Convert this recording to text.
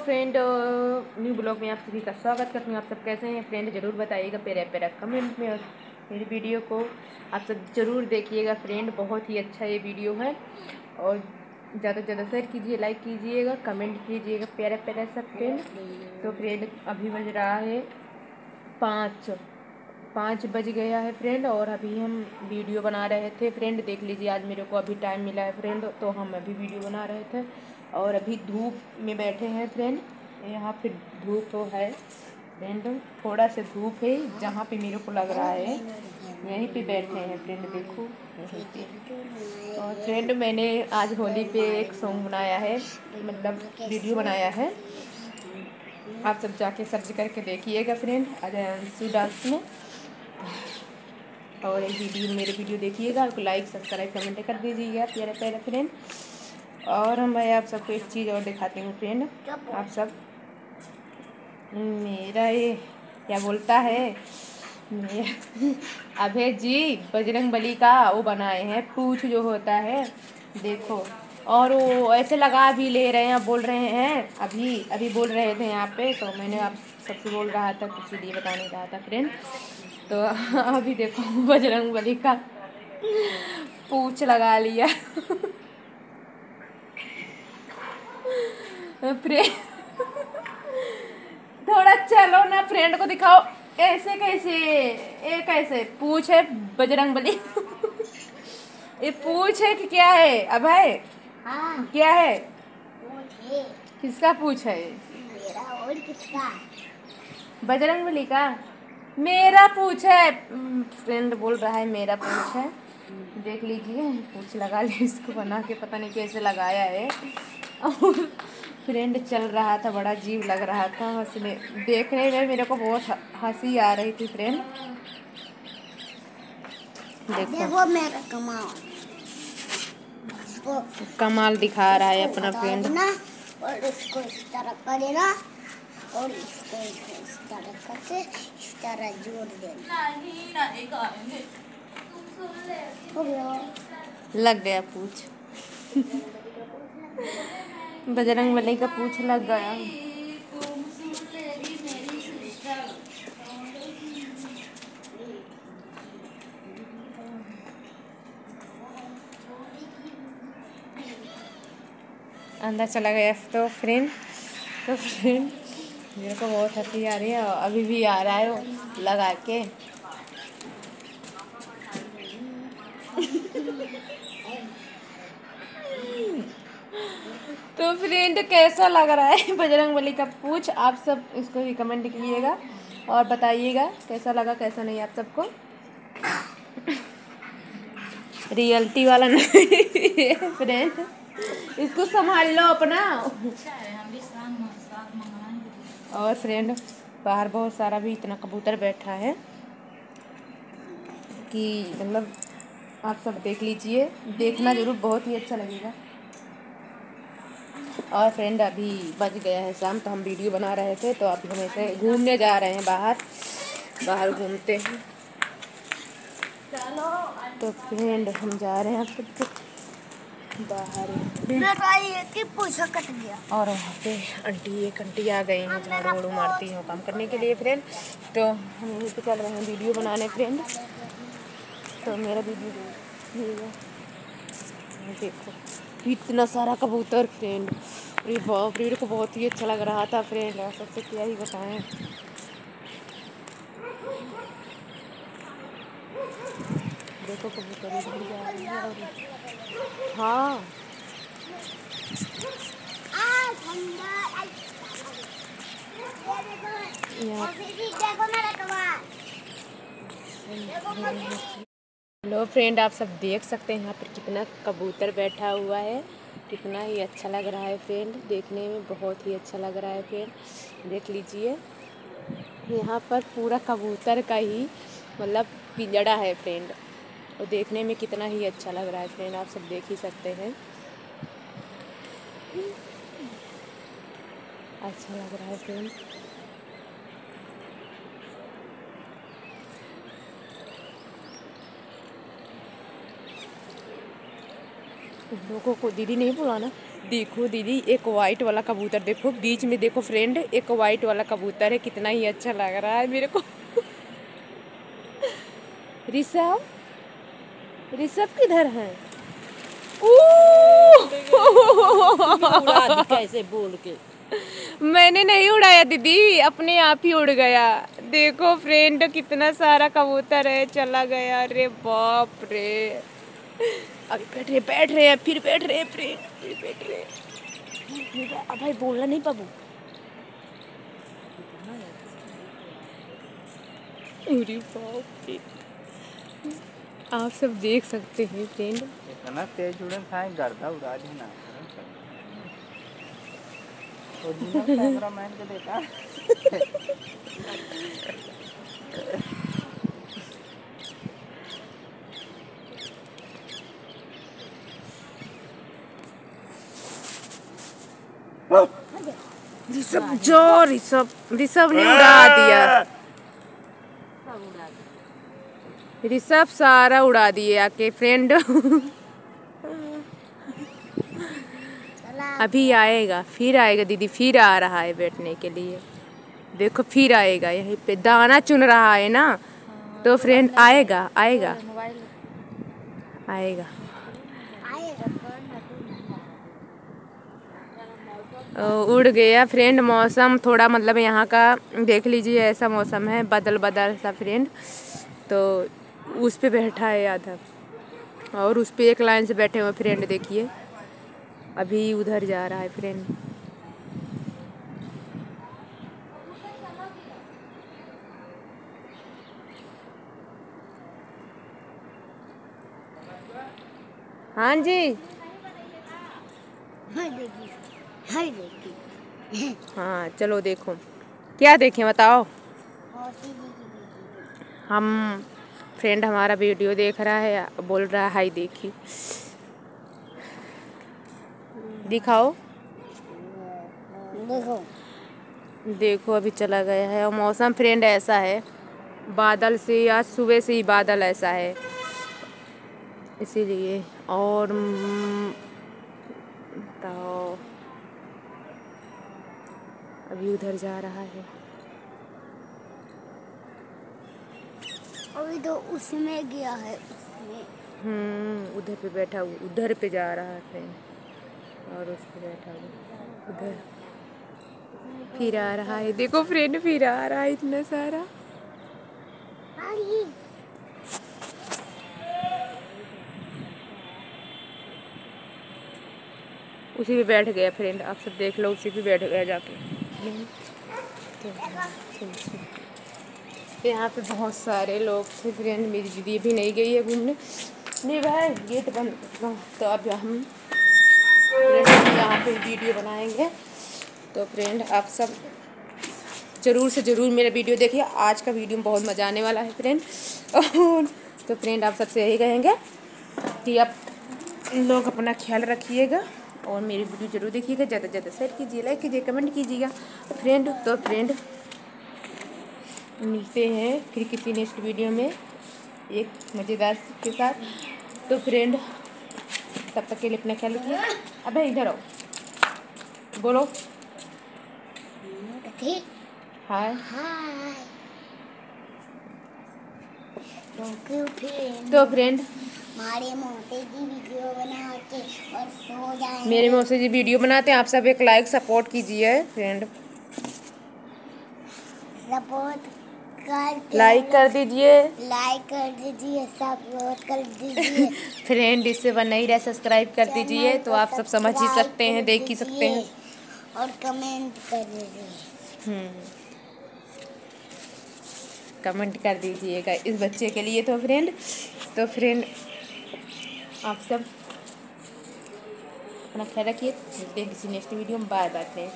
Friend new blog में आप सभी का स्वागत करती हूँ। आप सब कैसे हैं? फ्रेंड ज़रूर बताइएगा प्यारा प्यारा कमेंट में और मेरी वीडियो को। आप सब ज़रूर देखिएगा फ्रेंड बहुत ही अच्छा ये वीडियो है। और ज़्यादा से ज़्यादा शेयर कीजिए लाइक कीजिएगा कमेंट कीजिएगा, प्यारा प्यारा सब फ्रेंड तो फ्रेंड अभी बज रहा है पाँच। पाँच बज गया है फ्रेंड और अभी हम वीडियो बना रहे थे। फ्रेंड देख लीजिए, आज मेरे को अभी टाइम मिला है फ्रेंड तो हम अभी वीडियो बना रहे थे। और अभी धूप में बैठे हैं फ्रेंड यहाँ पे धूप तो है। फ्रेंड थोड़ा सा धूप है, जहाँ पे मेरे को लग रहा है। यहीं पे बैठे हैं फ्रेंड देखो। और फ्रेंड मैंने आज होली पे एक सॉन्ग बनाया है। मतलब वीडियो बनाया है। आप सब जाके सर्च करके देखिएगा फ्रेंड अंशु डांस में। और एक वीडियो मेरे वीडियो देखिएगा। आपको लाइक सब्सक्राइब कमेंट कर दीजिएगा प्यारे प्यारे फ्रेंड और भाई आप सबको एक चीज़ और दिखाती हूँ फ्रेंड आप सब मेरा ये क्या बोलता है? अभय जी, बजरंग बली का वो बनाए हैं, पूछ जो होता है, देखो। और वो ऐसे लगा भी ले रहे हैं, बोल रहे हैं। अभी अभी बोल रहे थे यहाँ पे तो मैंने आप सबसे बोल रहा था कुछ लिए बताने रहा था फ्रेंड तो अभी देखो, बजरंग बली का पूछ लगा लिया। फ्रेंड थोड़ा चलो ना फ्रेंड को दिखाओ। ऐसे कैसे? ये कैसे? पूछ है बजरंग बली। ये पूछ है कि क्या है? अब है? हाँ। क्या है? किसका पूछ है? मेरा और किसका? बजरंग बली का? मेरा पूछ है। फ्रेंड बोल रहा है मेरा पूछ है। देख लीजिए पूछ लगा ली इसको बना के पता नहीं कैसे लगाया है। और फ्रेंड चल रहा था बड़ा जीव लग रहा था हंसने देखने में मेरे को बहुत हँसी आ रही थी फ्रेंड देखो देखो मेरा कमाल। कमाल दिखा रहा है अपना फ्रेंड और इसको इस तरह कर देना और इसको इस तरह करके इस तरह जोड़ देना। हो। गया लग गया पूछ। बजरंग बली का पूछ लग गया। अंदर चला गया तो फ्रेंड तो फ्रेंड मेरे को बहुत हँसी आ रही है, अभी भी आ रहा है लगा के। तो फ्रेंड कैसा लग रहा है बजरंग बली का पूछ? आप सब इसको भी कमेंट कीजिएगा और बताइएगा, कैसा लगा, कैसा नहीं आप सबको? रियलिटी वाला नहीं फ्रेंड इसको संभाल लो अपना। और फ्रेंड बाहर बहुत सारा भी इतना कबूतर बैठा है कि मतलब आप सब देख लीजिए, देखना ज़रूर बहुत ही अच्छा लगेगा। और फ्रेंड अभी बज गया है शाम तो हम वीडियो बना रहे थे तो अभी हम ऐसे घूमने जा रहे हैं बाहर। बाहर घूमते हैं। तो फ्रेंड हम जा रहे हैं सबको बाहर। और वहाँ पे आंटी एक आंटी आ गई हैं झाड़ू वाड़ू मारती हैं काम करने के लिए फ्रेंड तो हम यहीं पे चल रहे हैं वीडियो बनाने फ्रेंड तो मेरा वीडियो देखो। इतना सारा कबूतर फ्रेंड अरे बाप रे को बहुत ही अच्छा लग रहा था फ्रेंड आप सबसे क्या ही बताएँ देखो कबूतर इधर जा रही है और हाँ ये देखो और मेरा मेरा हेलो फ्रेंड, आप सब देख सकते हैं यहाँ पर कितना कबूतर बैठा हुआ है। कितना ही अच्छा लग रहा है फ्रेंड, देखने में बहुत ही अच्छा लग रहा है फ्रेंड। देख लीजिए, यहाँ पर पूरा कबूतर का ही मतलब पिंजड़ा है फ्रेंड। और देखने में कितना ही अच्छा लग रहा है फ्रेंड, आप सब देख ही सकते हैं। अच्छा लग रहा है फ्रेंड। लोगों को दीदी नहीं बुलाना। देखो दीदी एक वाइट वाला कबूतर देखो बीच में देखो फ्रेंड एक वाइट वाला कबूतर है कितना ही अच्छा लग रहा है मेरे को। ऋषभ? ऋषभ किधर है? कैसे बोल के मैंने नहीं उड़ाया दीदी अपने आप ही उड़ गया। देखो फ्रेंड कितना सारा कबूतर है चला गया। अरे बाप रे। अभी बैठ रहे बैठ रहे हैं फिर बैठ रहे हैं फिर बैठ रहे हैं। अब भाई बोलना नहीं बाबू। अरे बाप रे। आप सब देख सकते हैं फ्रेंड इतना तेज उड़न था गर्दा उड़ा देना ओरिजिनल कैमरामैन को देखा। ऋषभ जो ऋषभ ऋषभ ने उड़ा दिया। ऋषभ सारा उड़ा दिए आके फ्रेंड अभी आएगा फिर आएगा दीदी फिर आ रहा है बैठने के लिए। देखो फिर आएगा यहीं पे दाना चुन रहा है ना? तो फ्रेंड आएगा आएगा। आएगा। उड़ गया फ्रेंड मौसम थोड़ा मतलब यहाँ का देख लीजिए, ऐसा मौसम है, बदल बदल सा फ्रेंड तो उस पर बैठा है आधा। और उस पर एक लाइन से बैठे हुए फ्रेंड देखिए। अभी उधर जा रहा है फ्रेंड हाँ जी। हाय देखिए हाँ। चलो देखो। क्या देखें बताओ। हम फ्रेंड हमारा वीडियो देख रहा है बोल रहा है हाई देखी। दिखाओ। देखो। देखो अभी चला गया है। और मौसम फ्रेंड ऐसा है बादल से या सुबह से ही बादल ऐसा है। इसीलिए और बताओ। अभी उधर जा रहा है। अभी तो उसमें गया है उसमें। हम्म उधर पे बैठा हुआ उधर पे जा रहा है फ्रेंड और उस पे बैठा हुआ उधर। फिर आ रहा है देखो फ्रेंड फिर आ रहा है इतना सारा। उसी पे बैठ गया फ्रेंड आप सब देख लो उसी पे बैठ गया जाके। तो यहाँ पे बहुत सारे लोग थे फ्रेंड मेरी दीदी भी नहीं गई है घूमने। नहीं भाई गेट बंद तो अब हम यहाँ पे वीडियो बनाएँगे। तो फ्रेंड आप सब ज़रूर से ज़रूर मेरा वीडियो देखिए। आज का वीडियो बहुत मज़ा आने वाला है फ्रेंड तो फ्रेंड आप सबसे यही कहेंगे कि आप लोग अपना ख्याल रखिएगा। और मेरी वीडियो ज़रूर देखिएगा ज़्यादा से ज़्यादा शेयर कीजिए लाइक कीजिए कमेंट कीजिएगा। फ्रेंड तो फ्रेंड मिलते हैं फिर किसी नेक्स्ट वीडियो में एक मज़ेदार के साथ। तो फ्रेंड तब तक के लिए अपना ख्याल रखिए। अबे इधर आओ। बोलो। हाय तो फ्रेंड हमारे मौसी जी वीडियो बना के और सो जाएँगे। मेरे मौसी जी वीडियो बनाते हैं आप सब एक लाइक सपोर्ट कीजिए फ्रेंड सपोर्ट लाइक कर दीजिए। लाइक कर दीजिए सपोर्ट कर दीजिए। फ्रेंड इससे बन नहीं रहा सब्सक्राइब कर दीजिए तो आप सब समझ ही सकते हैं देख ही सकते हैं। और कमेंट कर दीजिए। हम्म। कमेंट कर दीजिएगा इस बच्चे के लिए तो फ्रेंड तो फ्रेंड आप सब अपना ख्याल रखिए। मिलते हैं किसी नेक्स्ट वीडियो में। Bye bye friend